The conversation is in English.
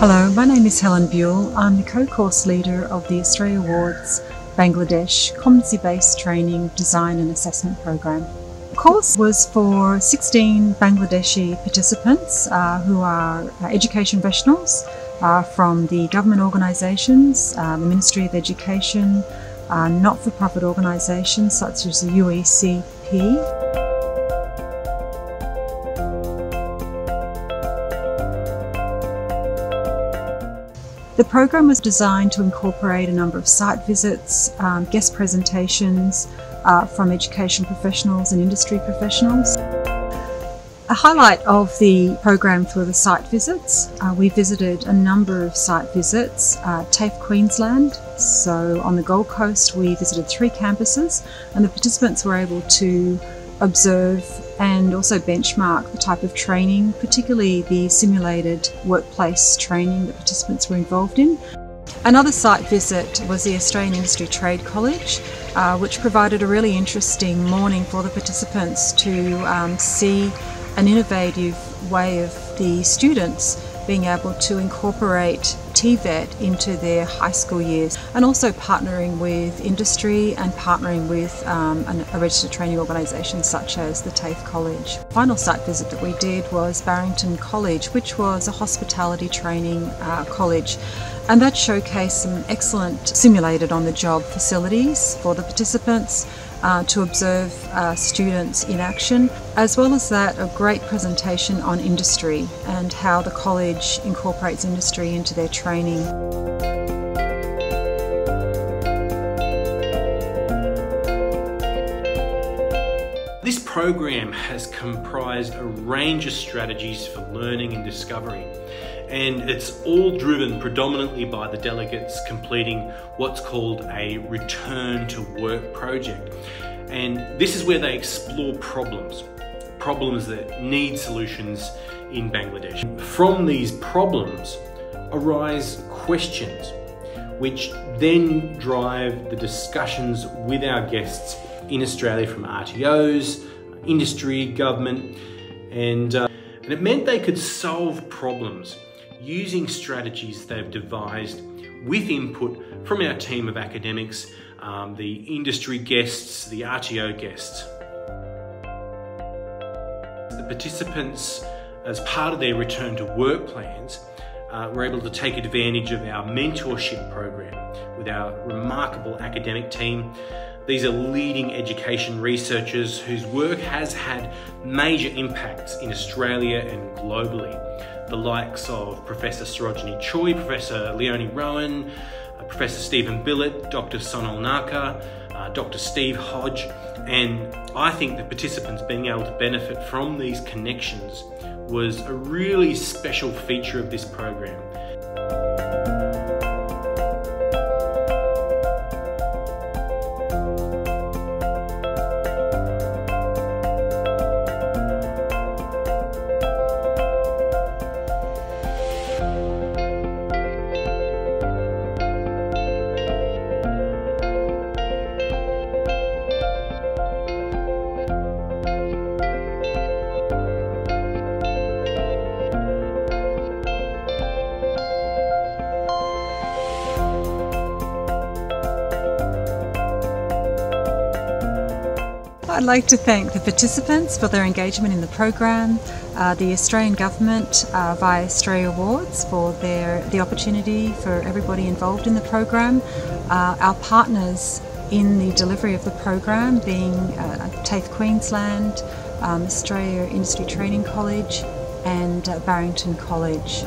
Hello, my name is Helen Buell. I'm the co-course leader of the Australia Awards Bangladesh Competency-Based Training Design and Assessment Program. The course was for 16 Bangladeshi participants uh, who are uh, education professionals uh, from the government organisations, uh, the Ministry of Education, uh, not-for-profit organisations such as the UCEP. The program was designed to incorporate a number of site visits, um, guest presentations uh, from education professionals and industry professionals. A highlight of the program for the site visits, uh, we visited a number of site visits. Uh, TAFE Queensland, so on the Gold Coast we visited three campuses and the participants were able to observe and also benchmark the type of training, particularly the simulated workplace training that participants were involved in. Another site visit was the Australian Industry Trade College, uh, which provided a really interesting morning for the participants to um, see an innovative way of the students being able to incorporate TVET into their high school years and also partnering with industry and partnering with um, an, a registered training organisation such as the TAFE College. Final site visit that we did was Barrington College which was a hospitality training uh, college and that showcased some excellent simulated on the job facilities for the participants uh, to observe uh, students in action, as well as that, a great presentation on industry and how the college incorporates industry into their training. This program has comprised a range of strategies for learning and discovery and it's all driven predominantly by the delegates completing what's called a return to work project. And this is where they explore problems, problems that need solutions in Bangladesh. From these problems arise questions, which then drive the discussions with our guests in Australia from RTOs, industry, government, and, uh, and it meant they could solve problems using strategies they've devised with input from our team of academics, um, the industry guests, the RTO guests. The participants, as part of their return to work plans, uh, were able to take advantage of our mentorship program with our remarkable academic team. These are leading education researchers whose work has had major impacts in Australia and globally the likes of Professor Sarojini Choy, Professor Leonie Rowan, uh, Professor Stephen Billett, Dr. Sonal Nakar, uh, Dr. Steve Hodge, and I think the participants being able to benefit from these connections was a really special feature of this program. I'd like to thank the participants for their engagement in the program, uh, the Australian Government uh, via Australia Awards for their the opportunity for everybody involved in the program, uh, our partners in the delivery of the program being uh, TAFE Queensland, um, Australia Industry Training College and uh, Barrington College.